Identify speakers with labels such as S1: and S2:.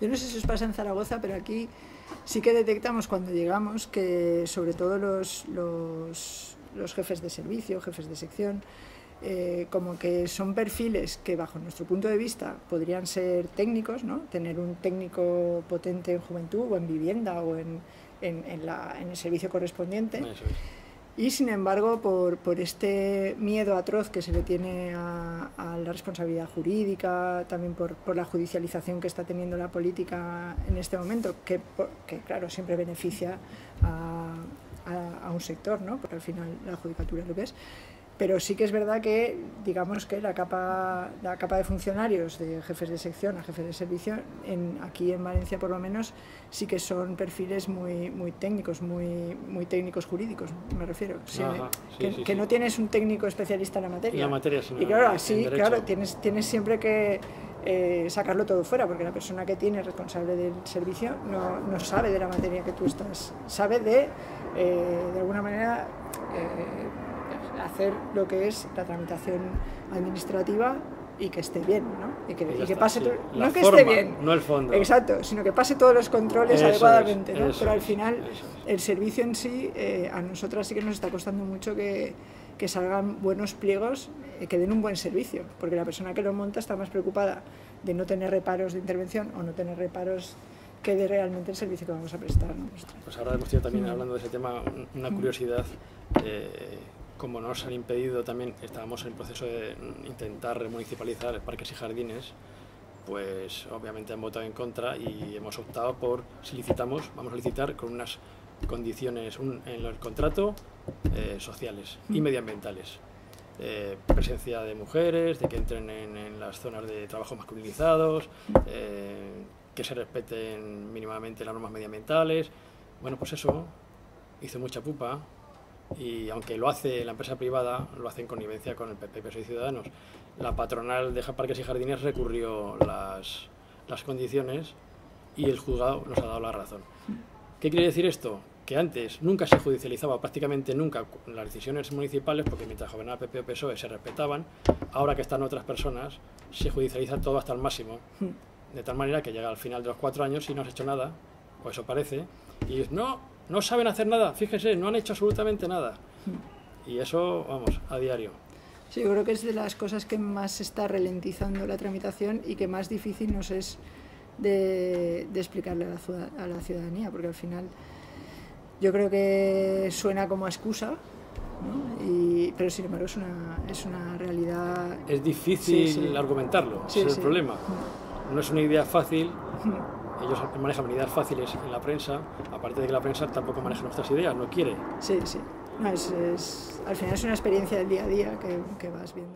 S1: Yo no sé si os pasa en Zaragoza, pero aquí sí que detectamos cuando llegamos que sobre todo los, los, jefes de servicio, jefes de sección, eh, como que son perfiles que bajo nuestro punto de vista podrían ser técnicos, ¿no? tener un técnico potente en juventud o en vivienda o en, en, en, el servicio correspondiente. Y sin embargo, por, por, este miedo atroz que se le tiene a, a la responsabilidad jurídica, también por, por, la judicialización que está teniendo la política en este momento, que, que claro, siempre beneficia a, a, un sector, ¿no? porque al final la judicatura lo que es, pero sí que es verdad que, digamos que la capa, la capa de funcionarios, de jefes de sección a jefes de servicio, en, aquí en Valencia por lo menos, sí que son perfiles muy, muy técnicos, muy, muy técnicos jurídicos, me refiero. Sí,
S2: Ajá, sí,
S1: que,
S2: sí,
S1: que
S2: sí.
S1: no tienes un técnico especialista en la materia.
S2: En la materia,
S1: y claro, así, claro, tienes, tienes siempre que eh, sacarlo todo fuera, porque la persona que tiene responsable del servicio no, no sabe de la materia que tú estás, sabe de, eh, de alguna manera, eh, hacer lo que es la tramitación administrativa y que esté bien, ¿no? Y que,
S2: Y ya
S1: y que pase
S2: sí.
S1: no que
S2: forma,
S1: esté bien,
S2: no el fondo.
S1: exacto, sino que pase todos los controles
S2: Eso es,
S1: adecuadamente, ¿no? Pero al final
S2: es.
S1: el servicio en sí, eh, a nosotras sí que nos está costando mucho que, que salgan buenos pliegos, eh, que den un buen servicio, porque la persona que lo monta está más preocupada de no tener reparos de intervención o no tener reparos que de realmente el servicio que vamos a prestar. ¿no?
S2: Pues ahora hemos tenido también,
S1: Mm.
S2: hablando de ese tema, un- una
S1: Mm.
S2: curiosidad. eh, como nos han impedido también, estábamos en el proceso de intentar remunicipalizar parques y jardines, pues obviamente han votado en contra y hemos optado por, si licitamos, vamos a licitar con unas condiciones un- en el contrato eh, sociales y
S1: Mm.
S2: medioambientales. Eh, presencia de mujeres, de que entren en, en las zonas de trabajo masculinizados, eh, que se respeten mínimamente las normas medioambientales. Bueno, pues eso hizo mucha pupa y aunque lo hace la empresa privada, lo hace en connivencia con el PP, PSOE y Ciudadanos. La patronal de Parques y Jardines recurrió las, las condiciones y el juzgado nos ha dado la razón. ¿Qué quiere decir esto? Que antes nunca se judicializaba, prácticamente nunca, las decisiones municipales, porque mientras gobernaba PP o PSOE se respetaban, ahora que están otras personas, se judicializa todo hasta el máximo, de tal manera que llega al final de los cuatro años y no has hecho nada, o eso parece, y no, no saben hacer nada, fíjese, no han hecho absolutamente nada. Y eso, vamos, a diario.
S1: Sí, yo creo que es de las cosas que más está ralentizando la tramitación y que más difícil nos es de, de explicarle a la, ciudad- a la ciudadanía, porque al final yo creo que suena como excusa, ¿no? y, pero sin embargo es una, es una realidad.
S2: Es difícil
S1: Sí, sí.
S2: argumentarlo,
S1: Sí,
S2: ese es el problema. No es una idea fácil,
S1: Mm.
S2: Ellos manejan ideas fáciles en la prensa, aparte de que la prensa tampoco maneja nuestras ideas, no quiere.
S1: Sí, sí. No, es, es- al final es una experiencia del día a día que, que vas viendo.